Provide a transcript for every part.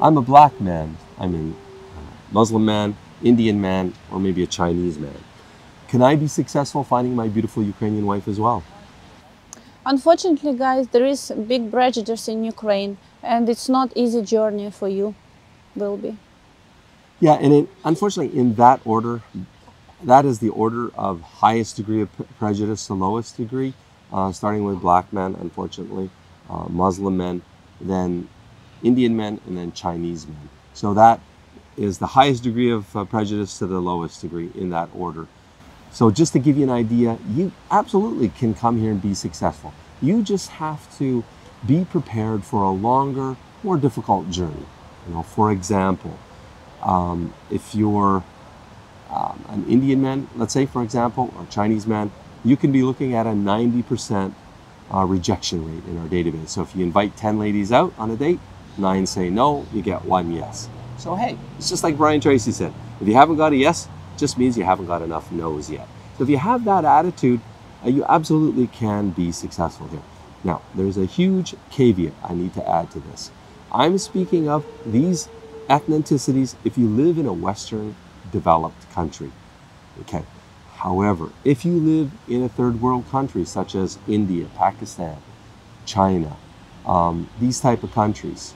I'm a black man. I mean, Muslim man, Indian man, or maybe a Chinese man. Can I be successful finding my beautiful Ukrainian wife as well? Unfortunately, guys, there is big prejudice in Ukraine, and it's not easy journey for you. Will be. Yeah, and it, unfortunately, in that order, that is the order of highest degree of prejudice to lowest degree, uh, starting with black men, unfortunately, uh, Muslim men, then Indian men, and then Chinese men. So that is the highest degree of uh, prejudice to the lowest degree in that order. So just to give you an idea, you absolutely can come here and be successful. You just have to be prepared for a longer, more difficult journey. You know, for example, um, if you're um, an Indian man, let's say, for example, or a Chinese man, you can be looking at a 90% uh, rejection rate in our database. So if you invite 10 ladies out on a date, nine say no, you get one yes. So hey, it's just like Brian Tracy said, if you haven't got a yes, just means you haven't got enough no's yet. So if you have that attitude, uh, you absolutely can be successful here. Now, there's a huge caveat I need to add to this. I'm speaking of these ethnicities if you live in a Western developed country. Okay. However, if you live in a third world country such as India, Pakistan, China, um, these type of countries,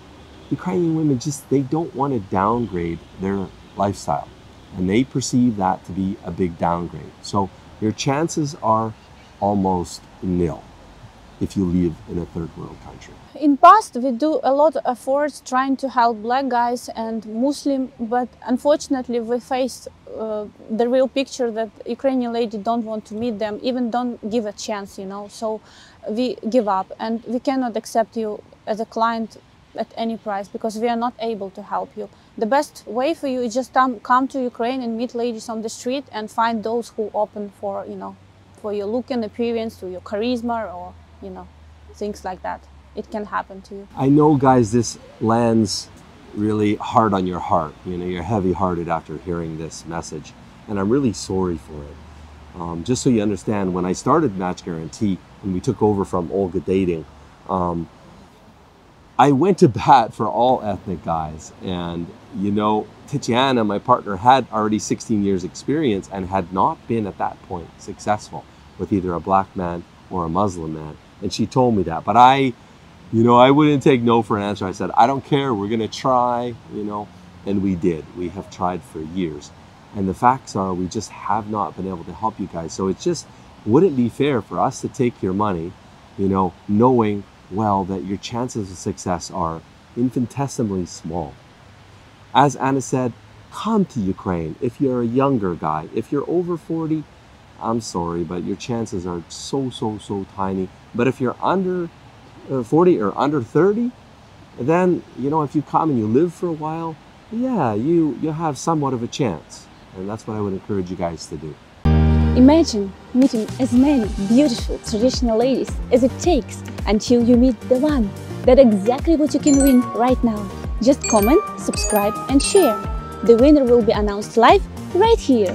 Ukrainian women just they don't want to downgrade their lifestyle, and they perceive that to be a big downgrade. So your chances are almost nil if you live in a third world country. In past, we do a lot of efforts trying to help black guys and Muslim, but unfortunately, we face uh, the real picture that Ukrainian lady don't want to meet them, even don't give a chance, you know. So we give up, and we cannot accept you as a client at any price because we are not able to help you. The best way for you is just come, come to Ukraine and meet ladies on the street and find those who open for, you know, for your look and appearance, to your charisma or, you know, things like that. It can happen to you. I know, guys, this lands really hard on your heart. You know, you're heavy hearted after hearing this message, and I'm really sorry for it. Um, just so you understand, when I started Match Guaranty and we took over from Olga Dating, um, I went to bat for all ethnic guys. And, you know, Titiana, my partner, had already 16 years experience and had not been at that point successful with either a black man or a Muslim man. And she told me that. But I, you know, I wouldn't take no for an answer. I said, I don't care. We're going to try, you know. And we did. We have tried for years. And the facts are we just have not been able to help you guys. So it just wouldn't be fair for us to take your money, you know, knowing well that your chances of success are infinitesimally small. As Anna said, come to Ukraine if you're a younger guy. If you're over 40, I'm sorry, but your chances are so, so, so tiny. But if you're under uh, 40 or under 30, then, you know, if you come and you live for a while, yeah, you, you have somewhat of a chance. And that's what I would encourage you guys to do. Imagine meeting as many beautiful traditional ladies as it takes until you meet the one. That's exactly what you can win right now. Just comment, subscribe and share. The winner will be announced live right here.